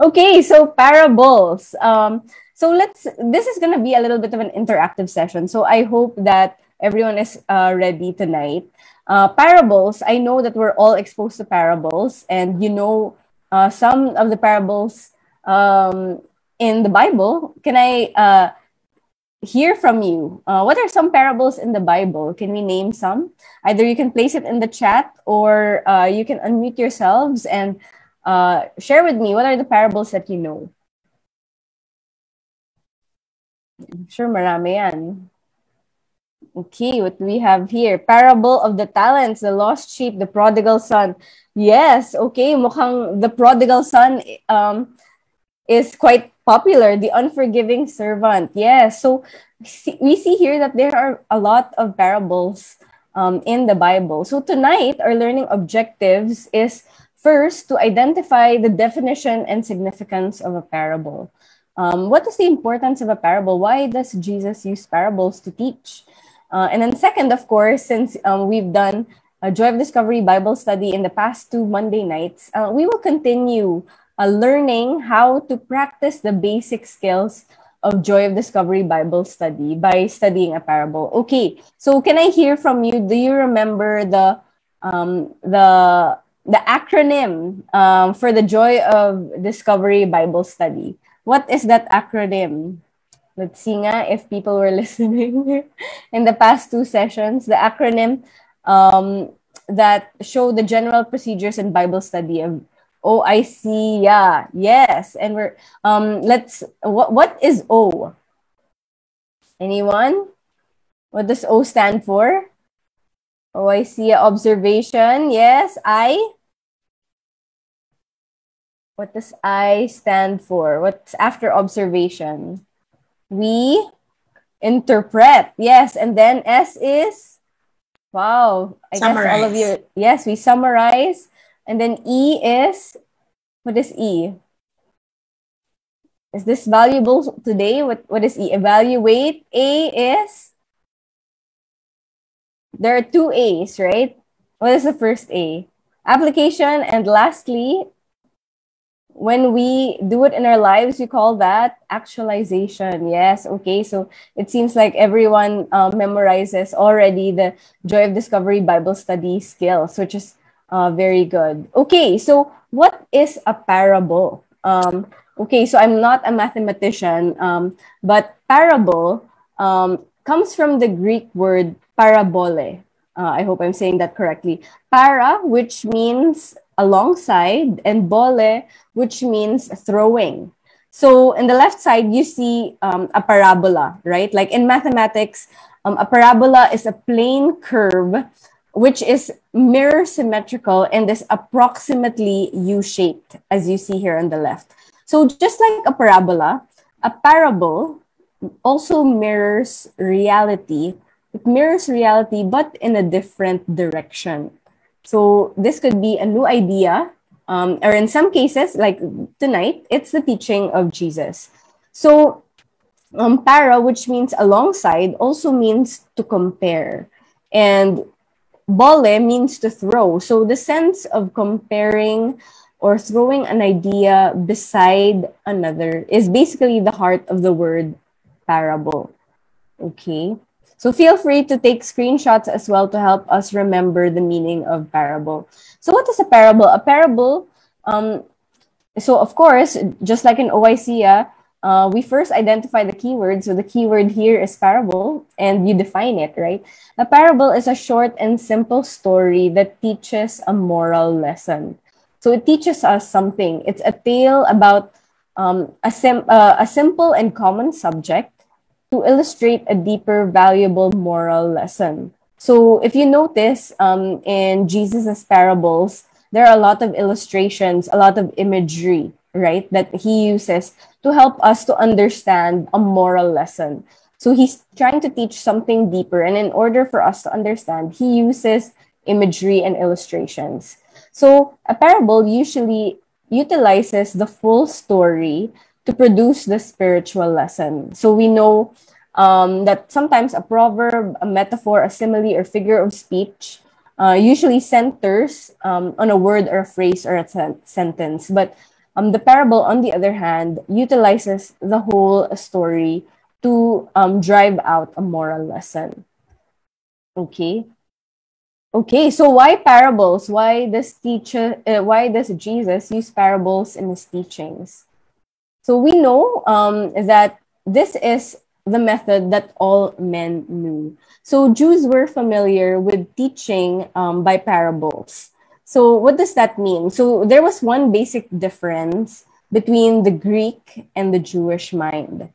Okay, so parables. Um, so let's. This is gonna be a little bit of an interactive session. So I hope that everyone is uh, ready tonight. Uh, parables. I know that we're all exposed to parables, and you know uh, some of the parables um, in the Bible. Can I uh, hear from you? Uh, what are some parables in the Bible? Can we name some? Either you can place it in the chat, or uh, you can unmute yourselves and uh, share with me what are the parables that you know. Sure marami yan. Okay, what we have here? Parable of the talents, the lost sheep, the prodigal son. Yes, okay, mukhang the prodigal son um, is quite popular. The unforgiving servant. Yes, so we see here that there are a lot of parables um, in the Bible. So tonight, our learning objectives is First, to identify the definition and significance of a parable. Um, what is the importance of a parable? Why does Jesus use parables to teach? Uh, and then, second, of course, since um, we've done a Joy of Discovery Bible study in the past two Monday nights, uh, we will continue uh, learning how to practice the basic skills of Joy of Discovery Bible study by studying a parable. Okay, so can I hear from you? Do you remember the um, the the acronym um, for the Joy of Discovery Bible Study. What is that acronym? Let's see nga if people were listening in the past two sessions. The acronym um, that show the general procedures in Bible study of OIC. Yeah, yes. And we're um let's what what is O? Anyone? What does O stand for? Oh, I see observation. Yes, I. What does I stand for? What's after observation? We interpret. Yes, and then S is wow. I summarize. guess all of you. Yes, we summarize. And then E is what is E? Is this valuable today? What what is E? Evaluate. A is there are two A's, right? What is the first A? Application. And lastly, when we do it in our lives, we call that actualization. Yes. Okay. So it seems like everyone uh, memorizes already the Joy of Discovery Bible study skills, which is uh, very good. Okay. So what is a parable? Um, okay. So I'm not a mathematician, um, but parable um, comes from the Greek word parabole. Uh, I hope I'm saying that correctly. Para, which means alongside, and bole, which means throwing. So in the left side, you see um, a parabola, right? Like in mathematics, um, a parabola is a plane curve which is mirror symmetrical and is approximately U-shaped, as you see here on the left. So just like a parabola, a parable also mirrors reality it mirrors reality, but in a different direction. So this could be a new idea, um, or in some cases, like tonight, it's the teaching of Jesus. So um, para, which means alongside, also means to compare. And bole means to throw. So the sense of comparing or throwing an idea beside another is basically the heart of the word parable. Okay. So feel free to take screenshots as well to help us remember the meaning of parable. So what is a parable? A parable, um, so of course, just like in OICA, uh, we first identify the keyword. So the keyword here is parable, and you define it, right? A parable is a short and simple story that teaches a moral lesson. So it teaches us something. It's a tale about um, a, sim- uh, a simple and common subject to illustrate a deeper, valuable moral lesson. So, if you notice um, in Jesus's parables, there are a lot of illustrations, a lot of imagery, right, that he uses to help us to understand a moral lesson. So, he's trying to teach something deeper. And in order for us to understand, he uses imagery and illustrations. So, a parable usually utilizes the full story to produce the spiritual lesson. So we know um, that sometimes a proverb, a metaphor, a simile, or figure of speech uh, usually centers um, on a word or a phrase or a sen- sentence. But Um, the parable, on the other hand, utilizes the whole story to um, drive out a moral lesson. Okay. Okay, so why parables? Why does teacher? Uh, why does Jesus use parables in his teachings? So we know um, that this is the method that all men knew. So Jews were familiar with teaching um, by parables. So what does that mean? So there was one basic difference between the Greek and the Jewish mind.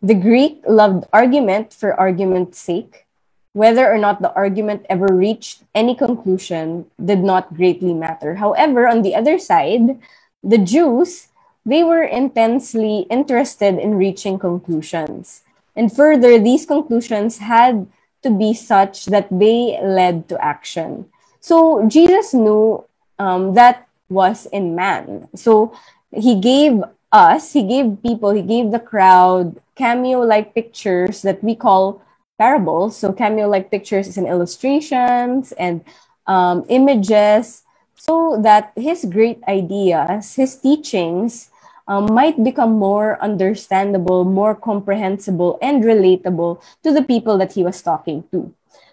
The Greek loved argument for argument's sake. Whether or not the argument ever reached any conclusion did not greatly matter. However, on the other side, the Jews, they were intensely interested in reaching conclusions. And further, these conclusions had to be such that they led to action. So Jesus knew um, that was in man. So he gave us, he gave people, he gave the crowd cameo like pictures that we call parables. So cameo like pictures is in illustrations and um, images so that his great ideas, his teachings, um, might become more understandable, more comprehensible, and relatable to the people that he was talking to.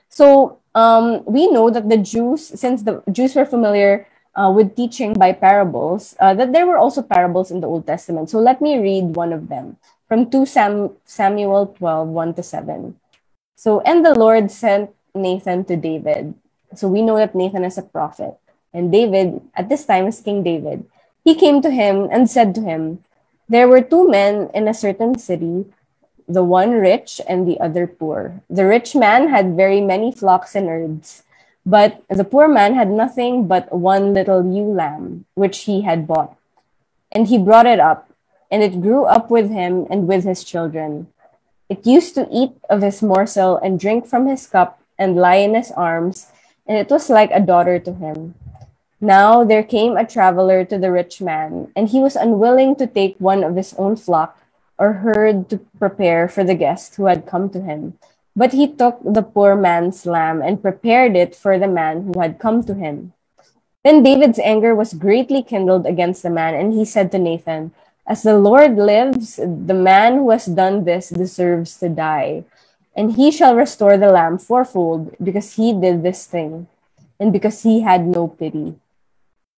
So um, we know that the Jews, since the Jews were familiar uh, with teaching by parables, uh, that there were also parables in the Old Testament. So let me read one of them from 2 Sam- Samuel 12, 1 to 7. So, and the Lord sent Nathan to David. So we know that Nathan is a prophet. And David, at this time, is King David. He came to him and said to him, There were two men in a certain city, the one rich and the other poor. The rich man had very many flocks and herds, but the poor man had nothing but one little ewe lamb, which he had bought. And he brought it up, and it grew up with him and with his children. It used to eat of his morsel and drink from his cup and lie in his arms, and it was like a daughter to him. Now there came a traveler to the rich man, and he was unwilling to take one of his own flock or herd to prepare for the guest who had come to him. But he took the poor man's lamb and prepared it for the man who had come to him. Then David's anger was greatly kindled against the man, and he said to Nathan, As the Lord lives, the man who has done this deserves to die. And he shall restore the lamb fourfold because he did this thing, and because he had no pity.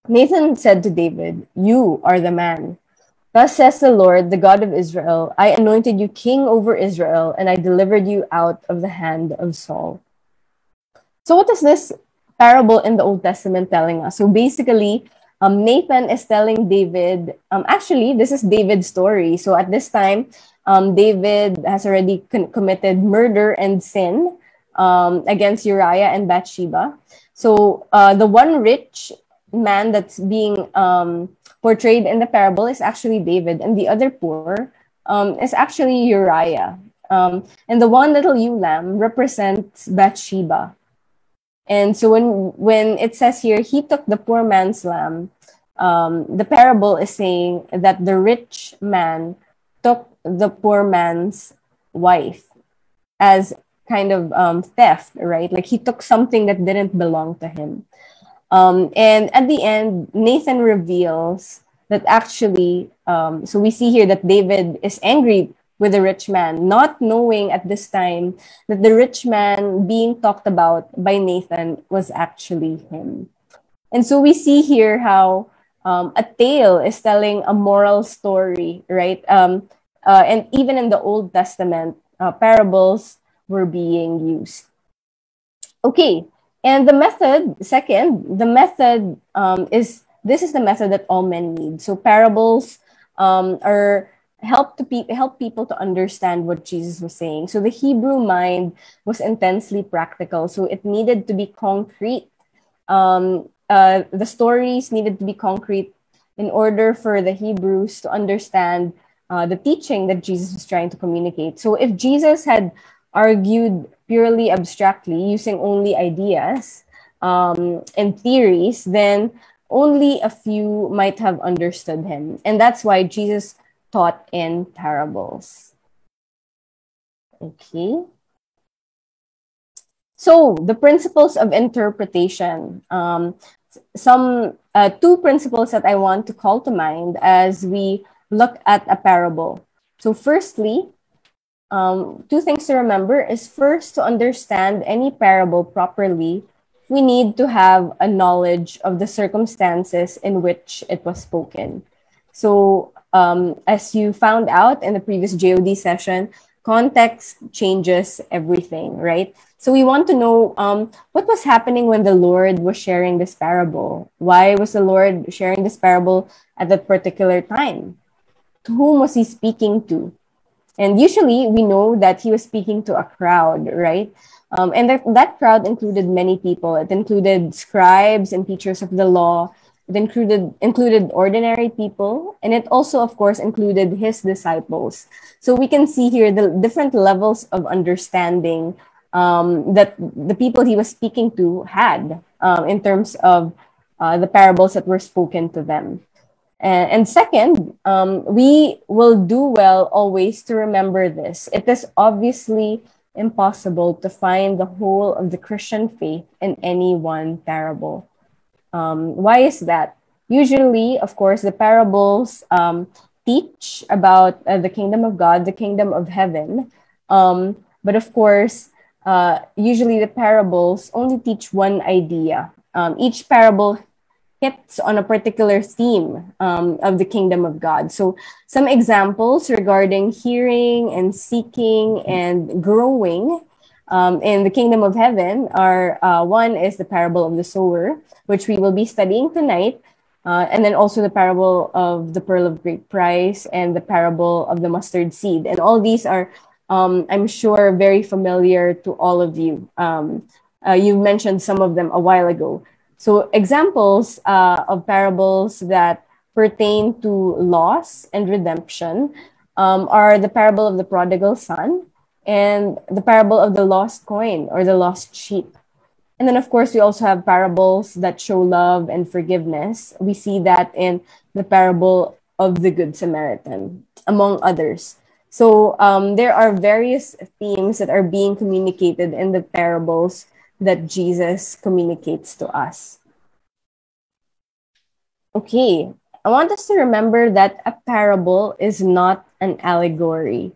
Nathan said to David, You are the man. Thus says the Lord, the God of Israel I anointed you king over Israel, and I delivered you out of the hand of Saul. So, what is this parable in the Old Testament telling us? So, basically, um, Nathan is telling David, um, actually, this is David's story. So, at this time, um, David has already con- committed murder and sin um, against Uriah and Bathsheba. So, uh, the one rich man that's being um, portrayed in the parable is actually David, and the other poor um, is actually Uriah. Um, and the one little ewe lamb represents Bathsheba. And so when when it says here, he took the poor man's lamb, um, the parable is saying that the rich man took the poor man's wife as kind of um, theft, right? Like he took something that didn't belong to him. Um, and at the end, Nathan reveals that actually, um, so we see here that David is angry with the rich man, not knowing at this time that the rich man being talked about by Nathan was actually him. And so we see here how um, a tale is telling a moral story, right? Um, uh, and even in the Old Testament, uh, parables were being used. Okay, and the method, second, the method um, is this is the method that all men need. So parables um, are help to pe- help people to understand what Jesus was saying. So the Hebrew mind was intensely practical. So it needed to be concrete. Um, uh, the stories needed to be concrete in order for the Hebrews to understand uh, the teaching that Jesus was trying to communicate. So if Jesus had argued purely abstractly using only ideas um, and theories, then only a few might have understood him. And that's why Jesus taught in parables. Okay. So the principles of interpretation. Um, some uh, two principles that I want to call to mind as we look at a parable. So, firstly, um, two things to remember is first to understand any parable properly, we need to have a knowledge of the circumstances in which it was spoken. So, um, as you found out in the previous JOD session, context changes everything, right? So we want to know um, what was happening when the Lord was sharing this parable. Why was the Lord sharing this parable at that particular time? To whom was he speaking to? And usually we know that he was speaking to a crowd, right? Um, and that, that crowd included many people. It included scribes and teachers of the law. It included included ordinary people, and it also, of course, included his disciples. So we can see here the different levels of understanding um, that the people he was speaking to had um, in terms of uh, the parables that were spoken to them. And, and second, um, we will do well always to remember this. It is obviously impossible to find the whole of the Christian faith in any one parable. Um, why is that? Usually, of course, the parables um, teach about uh, the kingdom of God, the kingdom of heaven. Um, but of course, uh, usually the parables only teach one idea. Um, each parable hits on a particular theme um, of the kingdom of God. So, some examples regarding hearing and seeking and growing um, in the kingdom of heaven are uh, one is the parable of the sower, which we will be studying tonight. Uh, and then also the parable of the pearl of great price and the parable of the mustard seed. And all these are, um, I'm sure, very familiar to all of you. Um, uh, you mentioned some of them a while ago. So, examples uh, of parables that pertain to loss and redemption um, are the parable of the prodigal son and the parable of the lost coin or the lost sheep. And then, of course, we also have parables that show love and forgiveness. We see that in the parable of the Good Samaritan, among others. So, um, there are various themes that are being communicated in the parables that Jesus communicates to us. Okay, I want us to remember that a parable is not an allegory.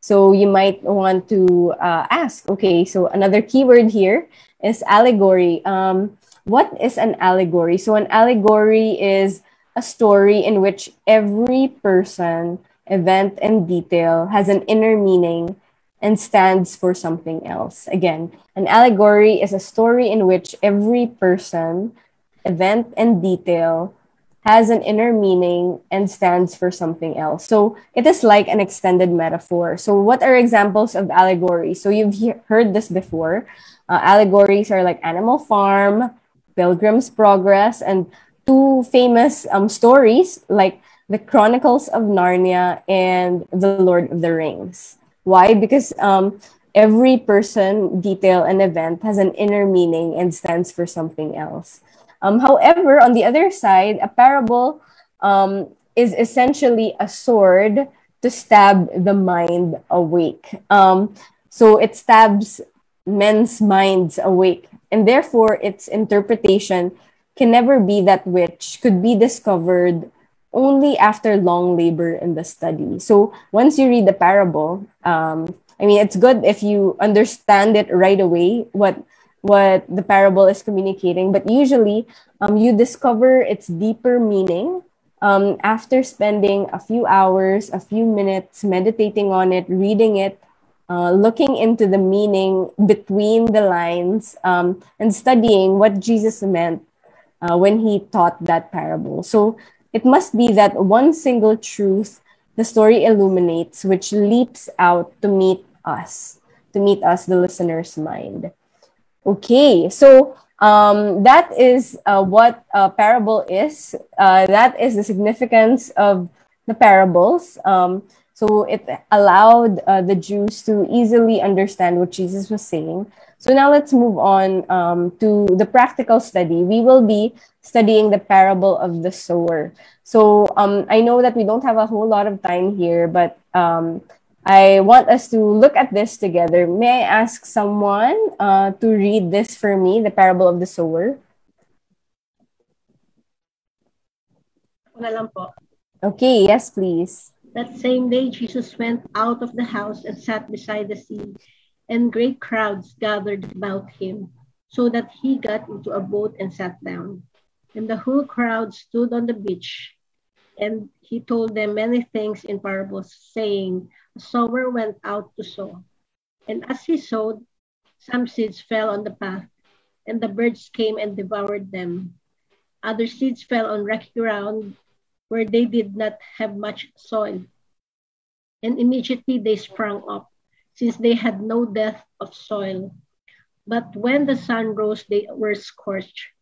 So you might want to uh, ask, okay, so another keyword here is allegory. Um, what is an allegory? So an allegory is a story in which every person, event, and detail has an inner meaning and stands for something else. Again, an allegory is a story in which every person, event, and detail has an inner meaning and stands for something else. So it is like an extended metaphor. So, what are examples of allegories? So, you've he- heard this before. Uh, allegories are like Animal Farm, Pilgrim's Progress, and two famous um, stories like the Chronicles of Narnia and The Lord of the Rings. Why? Because um, every person, detail, and event has an inner meaning and stands for something else. Um, however, on the other side, a parable um, is essentially a sword to stab the mind awake. Um, so it stabs men's minds awake, and therefore its interpretation can never be that which could be discovered only after long labor in the study. So once you read the parable, um, I mean, it's good if you understand it right away, what what the parable is communicating, but usually um, you discover its deeper meaning um, after spending a few hours, a few minutes meditating on it, reading it, uh, looking into the meaning between the lines, um, and studying what Jesus meant uh, when he taught that parable. So it must be that one single truth the story illuminates, which leaps out to meet us, to meet us, the listener's mind. Okay, so um, that is uh, what a parable is. Uh, that is the significance of the parables. Um, so it allowed uh, the Jews to easily understand what Jesus was saying. So now let's move on um, to the practical study. We will be studying the parable of the sower. So um, I know that we don't have a whole lot of time here, but um, I want us to look at this together. May I ask someone uh, to read this for me, the parable of the sower? na lang po. Okay, yes, please. That same day, Jesus went out of the house and sat beside the sea, and great crowds gathered about him, so that he got into a boat and sat down. And the whole crowd stood on the beach, and he told them many things in parables, saying, A sower went out to sow. And as he sowed, some seeds fell on the path, and the birds came and devoured them. Other seeds fell on rocky ground where they did not have much soil. And immediately they sprang up, since they had no depth of soil. But when the sun rose, they were scorched.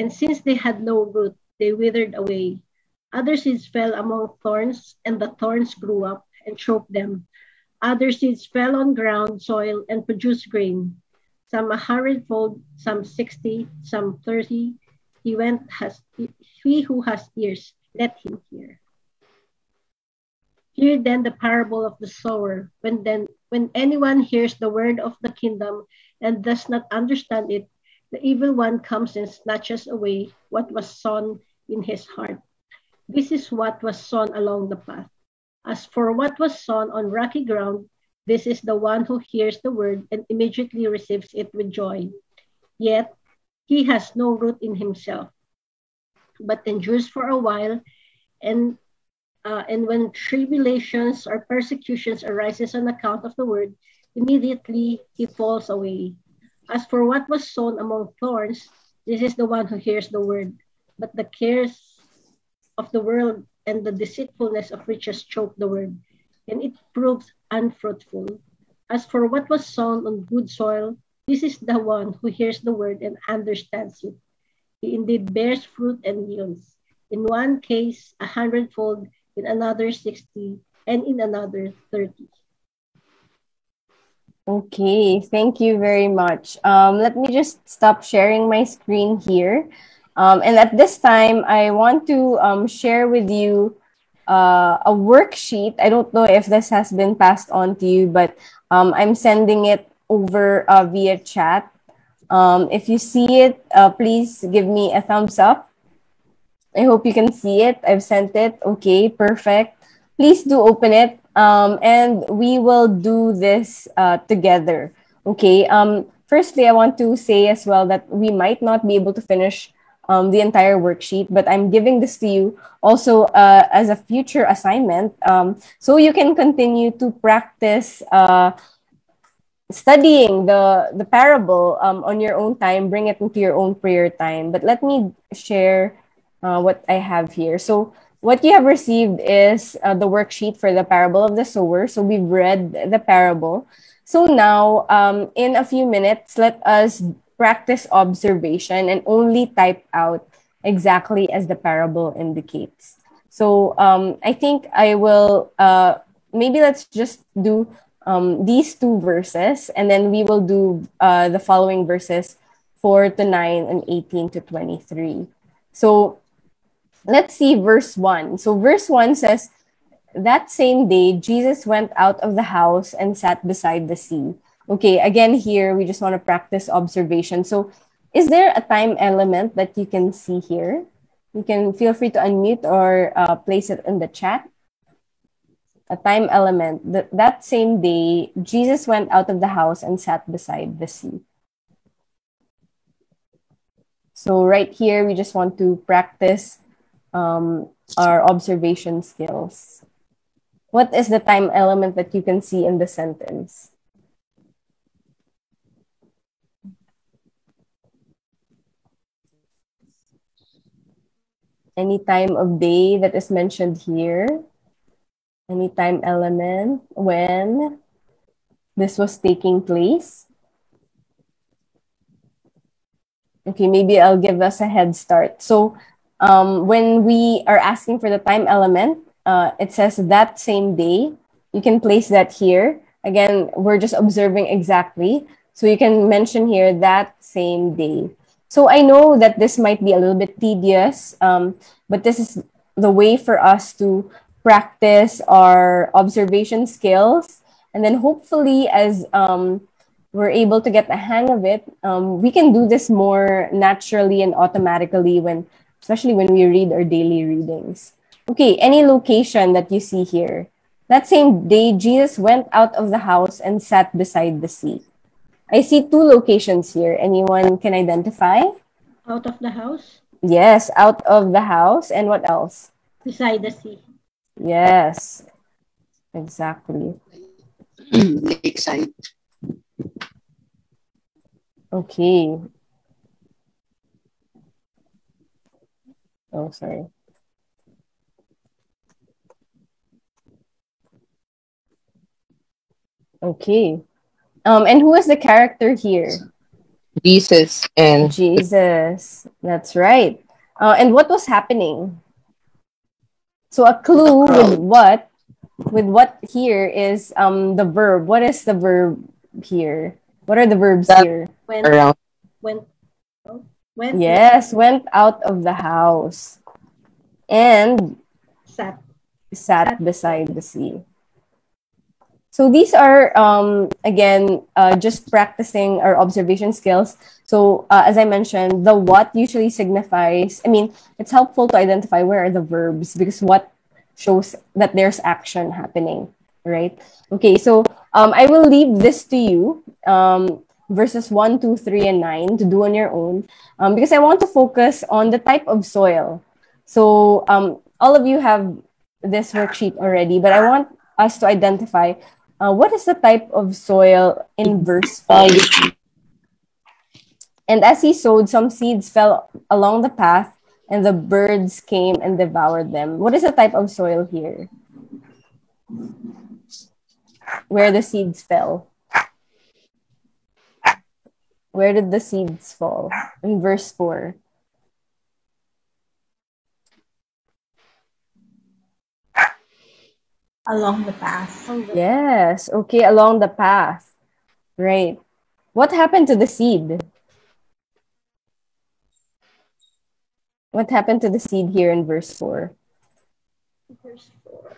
And since they had no root, they withered away. Other seeds fell among thorns, and the thorns grew up and choked them. Other seeds fell on ground soil and produced grain, some a hundredfold, some sixty, some thirty. He went has he who has ears, let him hear. Hear then the parable of the sower. When then when anyone hears the word of the kingdom and does not understand it, the evil one comes and snatches away what was sown in his heart. This is what was sown along the path. As for what was sown on rocky ground, this is the one who hears the word and immediately receives it with joy. Yet he has no root in himself, but endures for a while, and uh, and when tribulations or persecutions arises on account of the word, immediately he falls away. As for what was sown among thorns, this is the one who hears the word, but the cares of the world and the deceitfulness of riches choke the word, and it proves unfruitful. As for what was sown on good soil, this is the one who hears the word and understands it. He indeed bears fruit and yields. In one case, a hundredfold, in another 60, and in another 30. Okay, thank you very much. Um, let me just stop sharing my screen here. Um, and at this time, I want to um, share with you uh, a worksheet. I don't know if this has been passed on to you, but um, I'm sending it over uh, via chat. Um, if you see it, uh, please give me a thumbs up. I hope you can see it. I've sent it. Okay, perfect. Please do open it um, and we will do this uh, together. Okay. Um, firstly, I want to say as well that we might not be able to finish um, the entire worksheet, but I'm giving this to you also uh, as a future assignment um, so you can continue to practice uh, studying the, the parable um, on your own time, bring it into your own prayer time. But let me share uh, what I have here. So, what you have received is uh, the worksheet for the parable of the sower. So, we've read the parable. So, now um, in a few minutes, let us practice observation and only type out exactly as the parable indicates. So, um, I think I will uh, maybe let's just do um, these two verses and then we will do uh, the following verses 4 to 9 and 18 to 23. So, let's see verse 1. So, verse 1 says, That same day, Jesus went out of the house and sat beside the sea. Okay, again, here we just want to practice observation. So, is there a time element that you can see here? You can feel free to unmute or uh, place it in the chat. A time element. That, that same day, Jesus went out of the house and sat beside the sea. So, right here, we just want to practice um, our observation skills. What is the time element that you can see in the sentence? Any time of day that is mentioned here? Any time element when this was taking place? Okay, maybe I'll give us a head start. So um, when we are asking for the time element, uh, it says that same day. You can place that here. Again, we're just observing exactly. So you can mention here that same day. So I know that this might be a little bit tedious, um, but this is the way for us to practice our observation skills. And then hopefully, as um, we're able to get the hang of it, um, we can do this more naturally and automatically when especially when we read our daily readings. Okay, any location that you see here. That same day, Jesus went out of the house and sat beside the sea. I see two locations here. Anyone can identify? Out of the house? Yes, out of the house. And what else? Beside the sea. Yes, exactly. Lakeside. Okay. Oh, sorry. Okay. Um, and who is the character here? Jesus and Jesus. That's right. Uh, and what was happening? So a clue with what? With what here is um the verb. What is the verb here? What are the verbs That- here? Went, around went, went. Yes, went out of the house and Sat. sat beside the sea. So these are um, again uh, just practicing our observation skills. So uh, as I mentioned, the what usually signifies. I mean, it's helpful to identify where are the verbs because what shows that there's action happening, right? Okay, so um, I will leave this to you. Um, verses 1, 2, 3, and 9 to do on your own um, because I want to focus on the type of soil. So um, all of you have this worksheet already, but I want us to identify uh, what is the type of soil in verse 5. And as he sowed, some seeds fell along the path, and the birds came and devoured them. What is the type of soil here? Where the seeds fell. Where did the seeds fall? In verse 4. along the path. Yes, okay, along the path. Right. What happened to the seed? What happened to the seed here in verse 4? verse four.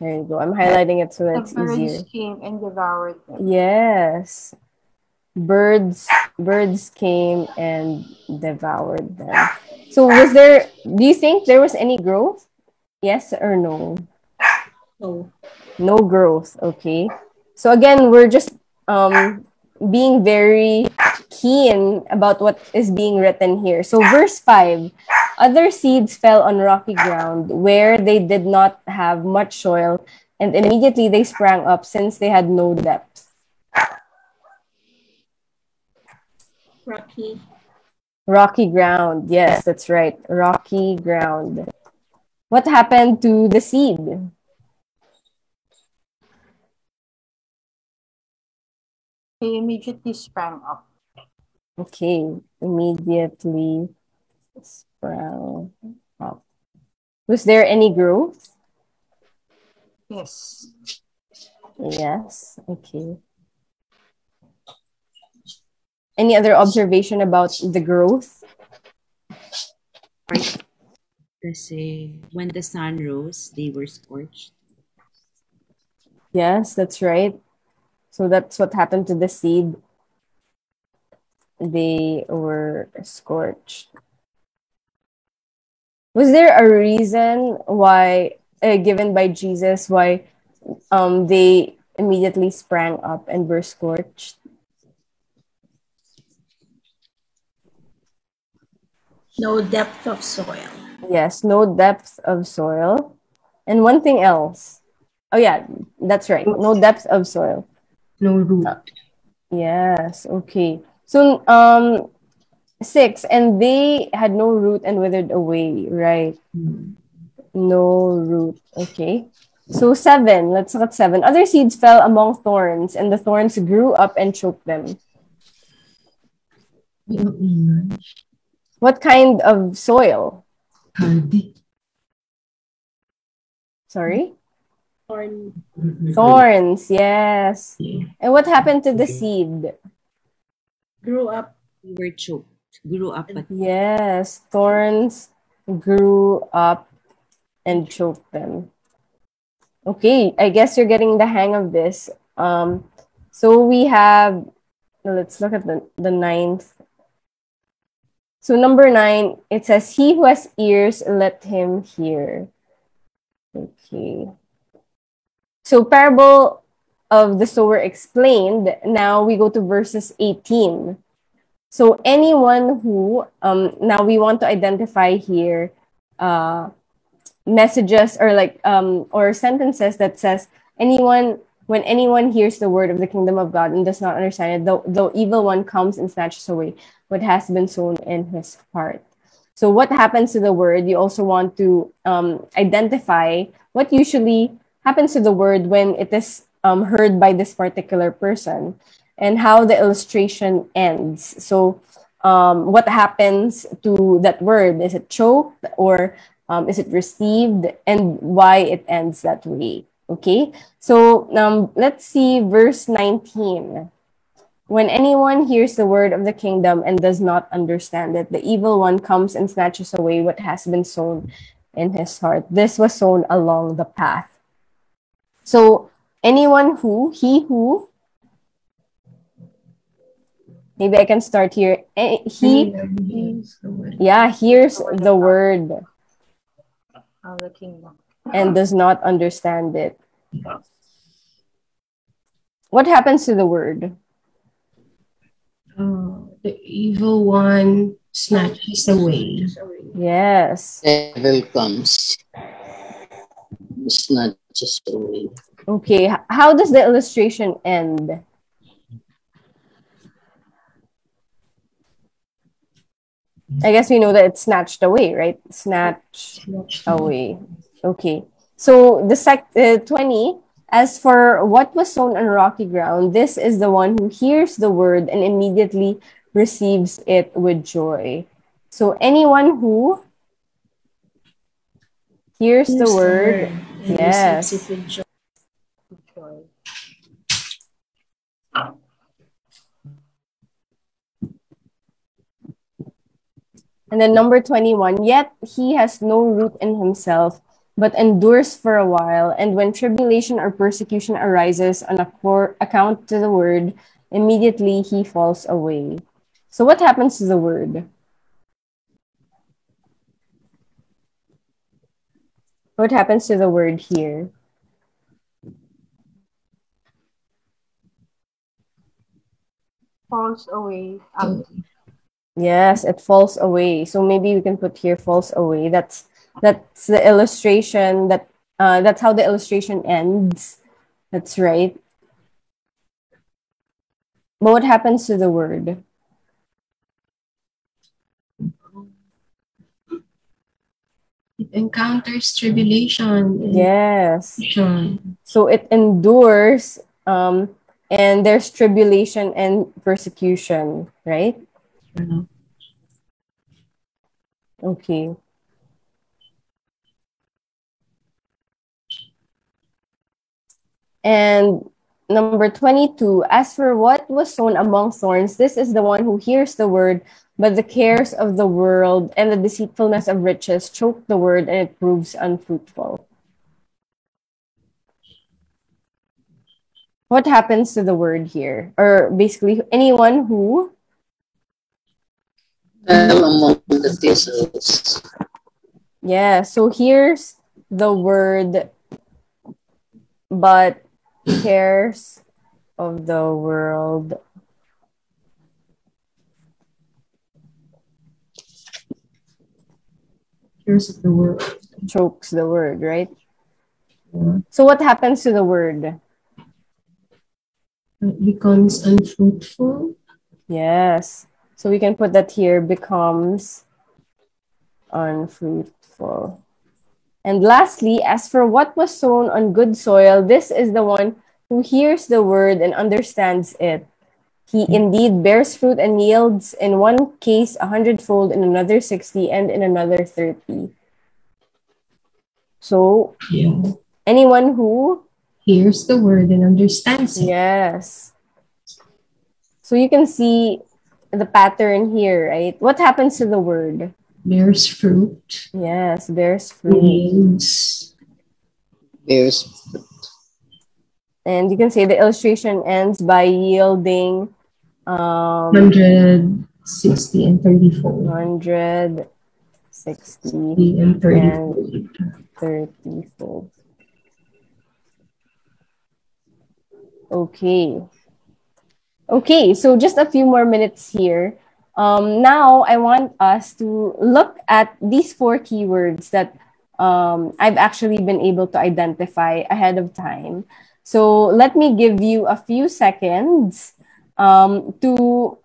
There you go. I'm highlighting it so The that's birds easier. came and devoured them. Yes. Birds birds came and devoured them. So was there do you think there was any growth? Yes or no? So, No growth. Okay. So again, we're just um, being very keen about what is being written here. So verse 5 Other seeds fell on rocky ground where they did not have much soil, and immediately they sprang up since they had no depth. Rocky. Rocky ground. Yes, that's right. Rocky ground. What happened to the seed? They immediately sprang up. Okay, immediately sprang up. Was there any growth? Yes. Yes. Okay. Any other observation about the growth? Kasi when the sun rose, they were scorched. Yes, that's right. So that's what happened to the seed. They were scorched. Was there a reason why, uh, given by Jesus, why um, they immediately sprang up and were scorched? No depth of soil. Yes, no depth of soil. And one thing else. Oh, yeah, that's right. No depth of soil. no root. Yes, okay. So, um, six, and they had no root and withered away, right? No root, okay. So, seven, let's look at seven. Other seeds fell among thorns, and the thorns grew up and choked them. Yung. What kind of soil? Hardy. Sorry? Thorn. Thorns, yes. Yeah. And what happened to the seed? Grew up. They were choked, grew up at Yes, thorns grew up and choked them. Okay, I guess you're getting the hang of this. Um, so we have, let's look at the, the ninth So number nine, it says, He who has ears, let him hear. Okay. So parable of the sower explained. Now we go to verses 18. So anyone who, um, now we want to identify here uh, messages or like, um, or sentences that says, anyone, when anyone hears the word of the kingdom of God and does not understand it, the, the evil one comes and snatches away what has been sown in his heart. So what happens to the word? You also want to um, identify what usually happens to the word when it is um, heard by this particular person and how the illustration ends. So, um, what happens to that word? Is it choked or um, is it received, and why it ends that way? Okay, so um, let's see verse 19. When anyone hears the word of the kingdom and does not understand it, the evil one comes and snatches away what has been sown in his heart. This was sown along the path. So, anyone who, he who, maybe I can start here. Eh, He, Hears the word. yeah, hears the word Of the kingdom. And uh-huh. does not understand it. What happens to the word? Oh, the evil one snatches away. Yes. Evil comes. It's not just away. Okay. How does the illustration end? I guess we know that it's snatched away, right? Snatched away. Okay. So the sec uh, 20, as for what was sown on rocky ground, this is the one who hears the word and immediately receives it with joy. So anyone who hears the word, And Yes. receives it with. Joy. And then number 21, yet he has no root in himself, but endures for a while. And when tribulation or persecution arises on a cor- account to the word, immediately he falls away. So, what happens to the word? What happens to the word here? Falls away. Um, Yes, it falls away. So maybe we can put here falls away. That's that's the illustration that uh, that's how the illustration ends. That's right. But what happens to the word? It encounters tribulation. Yes. So it endures um and there's tribulation and persecution, right? Okay. And number 22, as for what was sown among thorns, this is the one who hears the word, but the cares of the world and the deceitfulness of riches choke the word and it proves unfruitful. What happens to the word here? Or basically, anyone who Fell among the thistles. Yeah, so here's the word, but cares of the world. Here's of the word. Chokes the word, right? Uh, So what happens to the word? It becomes unfruitful. Yes. So we can put that here becomes unfruitful. And lastly, as for what was sown on good soil, this is the one who hears the word and understands it. He indeed bears fruit and yields in one case a hundredfold, in another sixty, and in another thirty. So Yeah. anyone who Hears the word and understands it. Yes. So you can see the pattern here, right? What happens to the word? Bears fruit. Yes, bears fruit. Yields. Bears And you can say the illustration ends by yielding um Hundred 60 and 30 fold. 160 60 and 30 And- fold. 30 fold. Okay. Okay, so just a few more minutes here. Um, now I want us to look at these four keywords that um, I've actually been able to identify ahead of time. So let me give you a few seconds um, to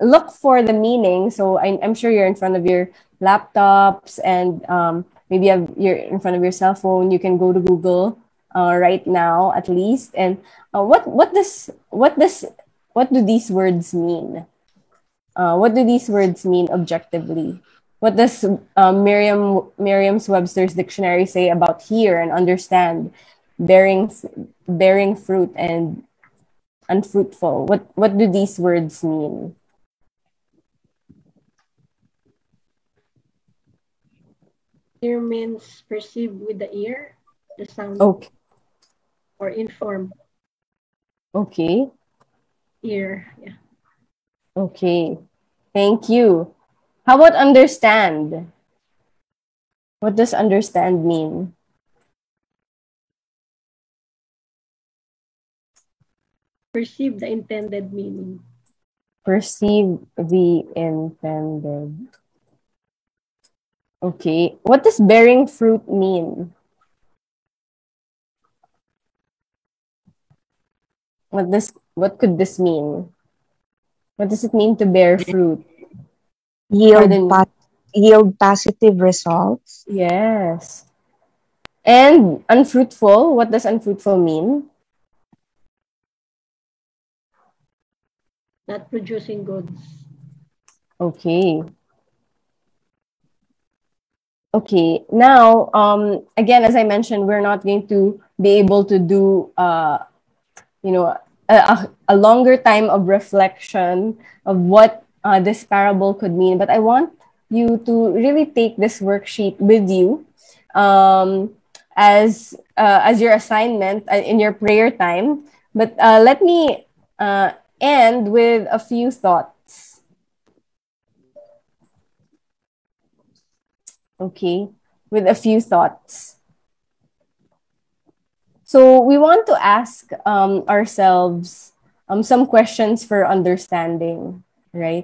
look for the meaning. So I, I'm sure you're in front of your laptops and um, maybe you're in front of your cell phone. You can go to Google uh, right now, at least. And uh, what what does what does what do these words mean? Uh, what do these words mean objectively? What does uh, Merriam Merriam's Webster's dictionary say about hear and understand, bearing bearing fruit and unfruitful? What what do these words mean? Hear means perceive with the ear, the sound, Okay. or inform Okay. ear. Yeah. Okay. Thank you. How about understand? What does understand mean? Perceive the intended meaning. Perceive the intended. Okay. What does bearing fruit mean? What does what could this mean? What does it mean to bear fruit? yield Pardon? pa- yield positive results Yes. And unfruitful, what does unfruitful mean? Not producing goods. Okay. Okay. Now, um, again, as I mentioned, we're not going to be able to do, uh, you know, a, a, longer time of reflection of what uh, this parable could mean. But I want you to really take this worksheet with you um, as uh, as your assignment uh, in your prayer time. But uh, let me uh, end with a few thoughts. Okay, with a few thoughts. So we want to ask um, ourselves um, some questions for understanding, right?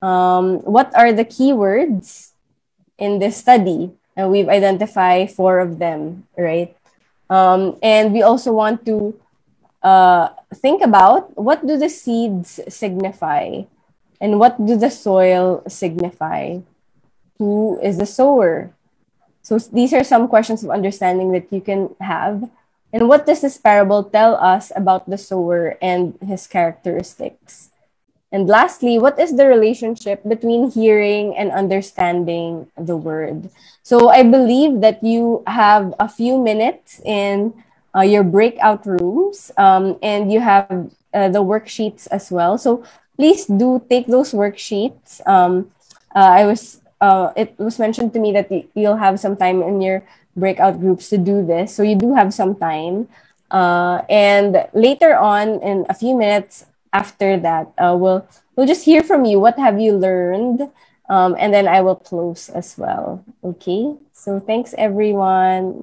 Um, what are the keywords in this study? And we've identified four of them, right? Um, and we also want to uh, think about what do the seeds signify and what do the soil signify? Who is the sower? So these are some questions of understanding that you can have. And what does this parable tell us about the sower and his characteristics? And lastly, what is the relationship between hearing and understanding the word? So I believe that you have a few minutes in uh, your breakout rooms um, and you have uh, the worksheets as well. So please do take those worksheets. Um, uh, I was uh, it was mentioned to me that you'll have some time in your breakout groups to do this. So you do have some time. Uh, and later on, in a few minutes after that, uh, we'll we'll just hear from you. What have you learned? Um, and then I will close as well. Okay. So thanks everyone.